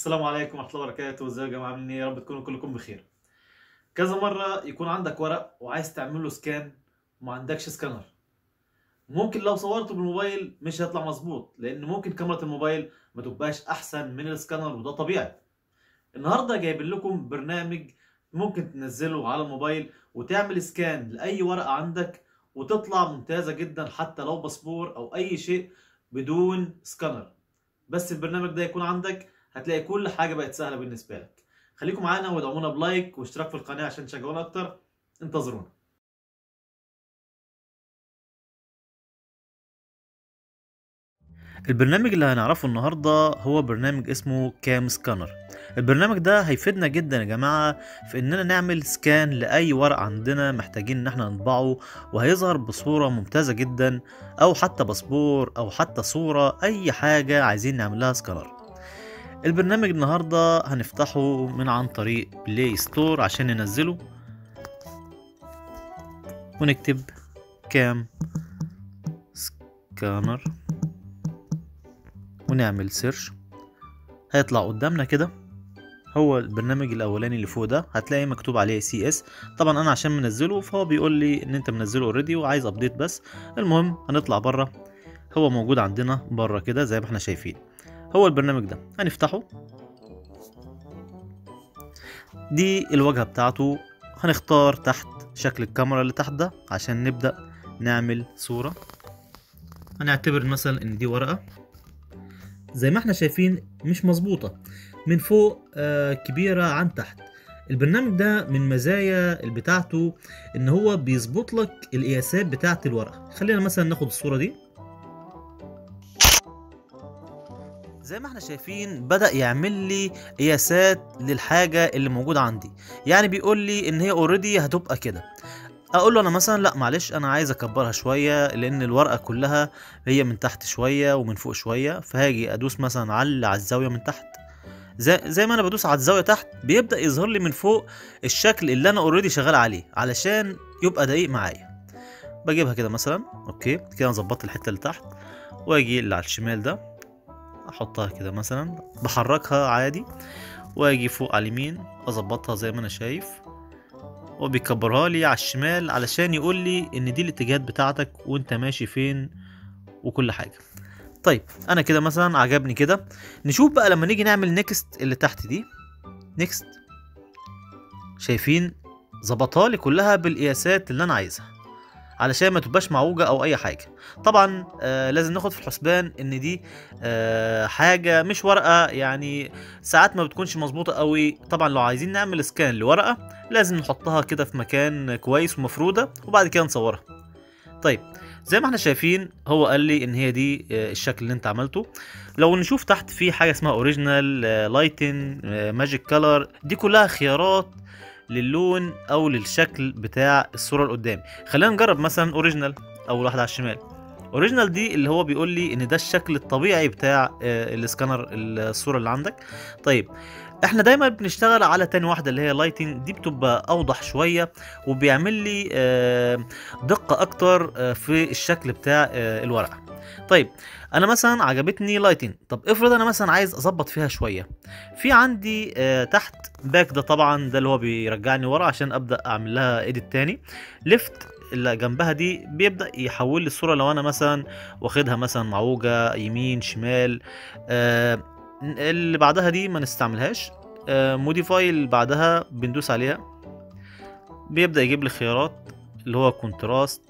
السلام عليكم ورحمة الله وبركاته. ازيكم يا جماعة؟ عاملين إيه؟ يا رب تكونوا كلكم بخير. كذا مرة يكون عندك ورق وعايز تعمل له scan وما عندكش سكانر ممكن لو صورته بالموبايل مش هيطلع مظبوط لأن ممكن كاميرا الموبايل ما تبقاش أحسن من السكانر وده طبيعي. النهارده جايب لكم برنامج ممكن تنزله على الموبايل وتعمل scan لأي ورقة عندك وتطلع ممتازة جدا حتى لو باسبور أو أي شيء بدون سكانر بس البرنامج ده يكون عندك هتلاقي كل حاجة بقت سهلة بالنسبة لك. خليكم معانا وادعمونا ب like واشتراك في القناة عشان تشجعونا أكتر. انتظرونا. البرنامج اللي هنعرفه النهارده هو برنامج اسمه CamScanner. البرنامج ده هيفيدنا جدا يا جماعة في إننا نعمل scan لأي ورق عندنا محتاجين إن إحنا نطبعه وهيظهر بصورة ممتازة جدا أو حتى باسبور أو حتى صورة أي حاجة عايزين نعمل لها سكانر. البرنامج النهارده هنفتحه من عن طريق Play Store عشان ننزله. ونكتب CamScanner ونعمل search هيطلع قدامنا كده. هو البرنامج الأولاني اللي فوق ده. هتلاقي مكتوب عليه CS طبعا أنا عشان منزله فهو بيقول لي إن أنت منزله already وعايز update بس. المهم هنطلع بره هو موجود عندنا بره كده زي ما إحنا شايفين. هو البرنامج ده. هنفتحه. دي الواجهة بتاعته. هنختار تحت شكل الكاميرا اللي تحت ده عشان نبدأ نعمل صورة. هنعتبر مثلا إن دي ورقة. زي ما إحنا شايفين مش مظبوطة. من فوق آه كبيرة عن تحت. البرنامج ده من مزايا بتاعته إن هو بيظبط لك القياسات بتاعت الورقة. خلينا مثلا ناخد الصورة دي. زي ما إحنا شايفين بدأ يعمل لي قياسات للحاجة اللي موجودة عندي. يعني بيقول لي إن هي اوريدي هتبقى كده. أقول له أنا مثلا لأ معلش أنا عايز أكبرها شوية لأن الورقة كلها هي من تحت شوية ومن فوق شوية. فهاجي أدوس مثلا على على الزاوية من تحت. زي, زي ما أنا بدوس على الزاوية تحت بيبدأ يظهر لي من فوق الشكل اللي أنا already شغال عليه علشان يبقى دقيق معايا. بجيبها كده مثلا okay كده أنا ظبطت الحتة اللي تحت وأجي اللي على الشمال ده. احطها كده مثلا بحركها عادي واجي فوق على اليمين اظبطها زي ما أنا شايف وبيكبرها لي على الشمال علشان يقول لي إن دي الاتجاهات بتاعتك وأنت ماشي فين وكل حاجة. طيب أنا كده مثلا عجبني كده. نشوف بقى لما نيجي نعمل next اللي تحت دي. next شايفين؟ ظبطها لي كلها بالقياسات اللي أنا عايزها. علشان ما تبقاش معوجة أو أي حاجة. طبعا آه لازم ناخد في الحسبان إن دي آه حاجة مش ورقة يعني ساعات ما بتكونش مظبوطة قوي طبعا لو عايزين نعمل scan لورقة لازم نحطها كده في مكان كويس ومفرودة وبعد كده نصورها. طيب زي ما إحنا شايفين هو قال لي إن هي دي آه الشكل اللي أنت عملته. لو نشوف تحت في حاجة اسمها original lighten magic color دي كلها خيارات للون أو للشكل بتاع الصورة اللي قدامي. خلينا نجرب مثلا original اول واحدة على الشمال. original دي اللي هو بيقول لي إن ده الشكل الطبيعي بتاع الاسكانر الصورة اللي عندك. طيب إحنا دايما بنشتغل على تاني واحدة اللي هي lighten دي بتبقى أوضح شوية وبيعمل لي دقة أكتر في الشكل بتاع الورقة. طيب أنا مثلا عجبتني lighten طب افرض أنا مثلا عايز أظبط فيها شوية. في عندي آه تحت back ده طبعا ده اللي هو بيرجعني ورا عشان أبدأ أعمل لها edit تاني. left اللي جنبها دي بيبدأ يحول لي الصورة لو أنا مثلا واخدها مثلا معوجة يمين شمال آه اللي بعدها دي ما نستعملهاش. آه modify اللي بعدها بندوس عليها. بيبدأ يجيب لي خيارات اللي هو contrast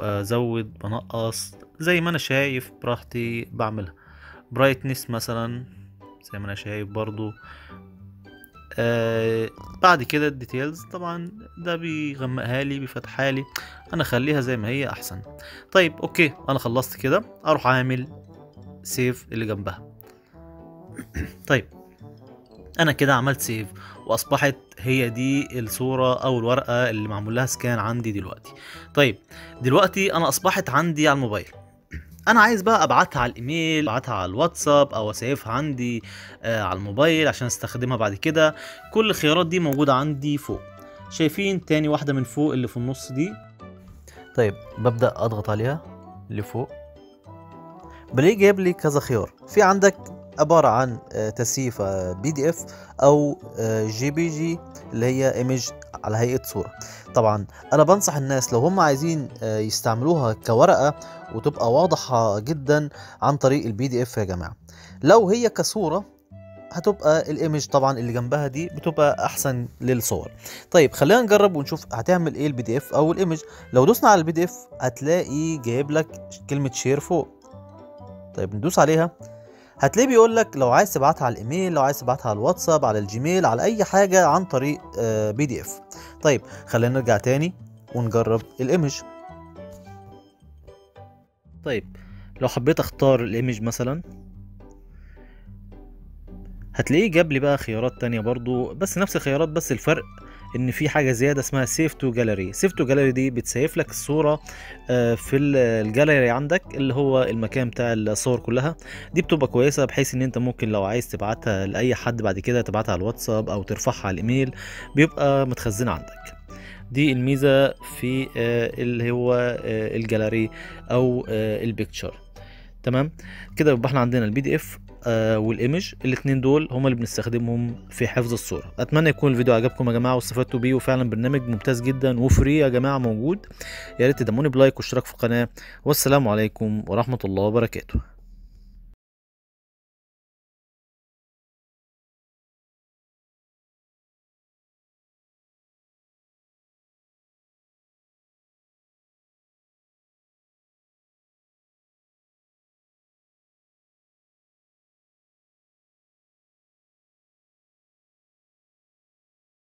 ازود بنقص زي ما أنا شايف براحتي بعملها. brightness مثلا زي ما أنا شايف برضو. آه بعد كده ال details طبعا ده بيغمقها لي بيفتحها لي. أنا أخليها زي ما هي أحسن. طيب okay أنا خلصت كده. أروح أعمل سيف اللي جنبها. طيب أنا كده عملت سيف وأصبحت هي دي الصورة أو الورقة اللي معمول لها سكان عندي دلوقتي. طيب دلوقتي أنا أصبحت عندي على الموبايل. أنا عايز بقى أبعتها على الإيميل أبعتها على الواتساب أو اسيفها عندي آه على الموبايل عشان أستخدمها بعد كده. كل الخيارات دي موجودة عندي فوق. شايفين تاني واحدة من فوق اللي في النص دي؟ طيب ببدأ أضغط عليها اللي فوق. بلاقي جايب لي كذا خيار. في عندك عبارة عن آه، تسييفة بي دي اف أو جي بي جي اللي هي image على هيئة صورة. طبعا أنا بنصح الناس لو هم عايزين آه، يستعملوها كورقة وتبقى واضحة جدا عن طريق ال PDF يا جماعة. لو هي كصورة هتبقى ال image طبعا اللي جنبها دي بتبقى أحسن للصور. طيب خلينا نجرب ونشوف هتعمل إيه ال PDF أو ال image لو دوسنا على ال PDF هتلاقي جايب لك كلمة share فوق. طيب ندوس عليها. هتلاقيه بيقول لك لو عايز تبعتها على الإيميل لو عايز تبعتها على الواتساب على الجيميل على أي حاجة عن طريق PDF طيب خلينا نرجع تاني ونجرب ال image طيب لو حبيت أختار ال image مثلا هتلاقيه جاب لي بقى خيارات تانية برضو بس نفس الخيارات بس الفرق إن في حاجة زيادة اسمها save to gallery save to gallery دي بت save لك الصورة آه، في ال- الجاليري عندك اللي هو المكان بتاع الصور كلها. دي بتبقى كويسة بحيث إن أنت ممكن لو عايز تبعتها لأي حد بعد كده تبعتها على الواتساب أو ترفعها على الإيميل بيبقى متخزنه عندك. دي الميزة في آه، اللي هو آه، الجاليري أو ال picture تمام؟ كده يبقى إحنا عندنا ال PDF وال image الاثنين دول هما اللي بنستخدمهم في حفظ الصورة. أتمنى يكون الفيديو عجبكم يا جماعة واستفدتوا بيه وفعلا برنامج ممتاز جدا و free يا جماعة موجود. يا ريت تدعموني ب like واشتراك في القناة. والسلام عليكم ورحمة الله وبركاته.